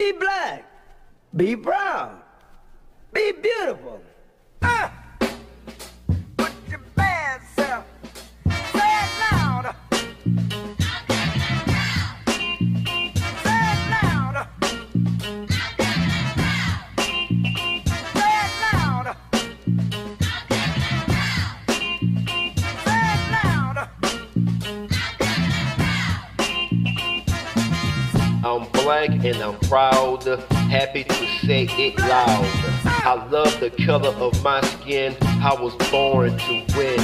Be black. Be brown. Be beautiful. Black and I'm proud, happy to say it loud. I love the color of my skin, I was born to win.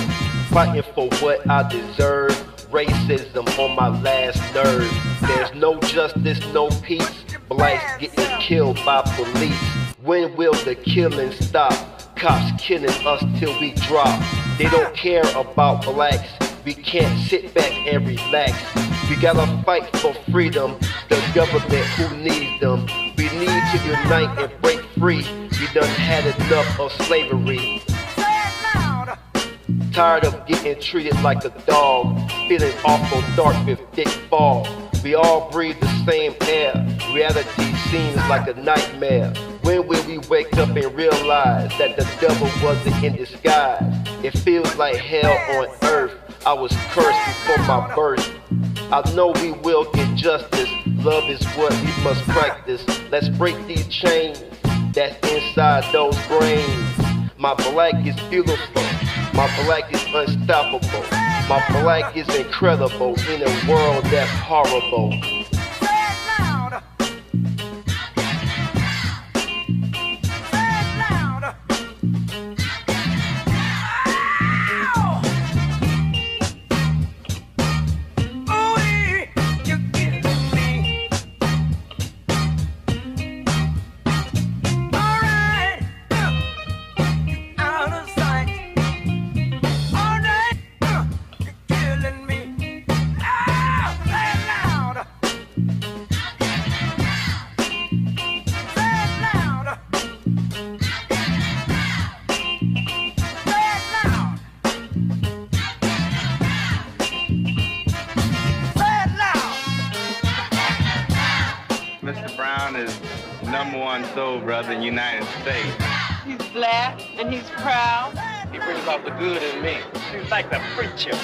Fighting for what I deserve, racism on my last nerve. There's no justice, no peace, blacks getting killed by police. When will the killing stop? Cops killing us till we drop. They don't care about blacks. We can't sit back and relax. We gotta fight for freedom. The government who needs them. We need to unite and break free. We done had enough of slavery. Tired of getting treated like a dog. Feeling awful dark with thick fog. We all breathe the same air. Reality seems like a nightmare. When will we wake up and realize that the devil wasn't in disguise? It feels like hell on earth. I was cursed before my birth. I know we will get justice. Love is what we must practice. Let's break these chains that's inside those brains. My black is beautiful. My black is unstoppable. My black is incredible in a world that's horrible. Is number one soul brother in the United States. He's black and he's proud. He brings out the good in me. He's like the preacher.